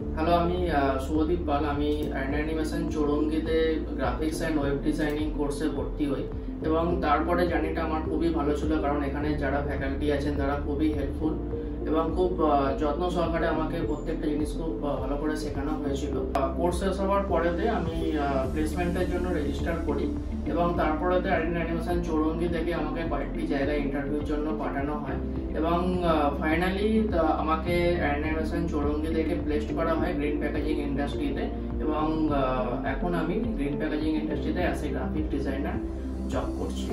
Hello আমি শুভদীপ পাল। আমি animation চৌরঙ্গিতে গ্রাফিক্স অ্যান্ড ওয়েব ডিজাইনিং কোর্সে ভর্তি হই। এবং তারপরে জার্নিটা আমার খুবই ভালো ছিল, কারণ এখানে যারা ফ্যাকাল্টি আছেন, তারা খুবই হেল্পফুল এবং খুব যত্ন সহকারে আমাকে প্রত্যেকটা জিনিস খুব ভালো করে শেখানো হয়েছিল। কোর্স শেষ হওয়ার পরেতে আমি প্লেসমেন্টের জন্য রেজিস্টার করি এবং তারপরেতে অ্যানিমেশন চৌরঙ্গি থেকে আমাকে কয়েকটি জায়গায় ইন্টারভিউর জন্য পাঠানো হয়। এবং ফাইনালি আমাকে অ্যান্ডারসন চৌরঙ্গি থেকে প্লেসড করা হয় গ্রিন প্যাকেজিং ইন্ডাস্ট্রিতে এবং এখন আমি গ্রিন প্যাকেজিং ইন্ডাস্ট্রিতে as a graphic designer job করছি।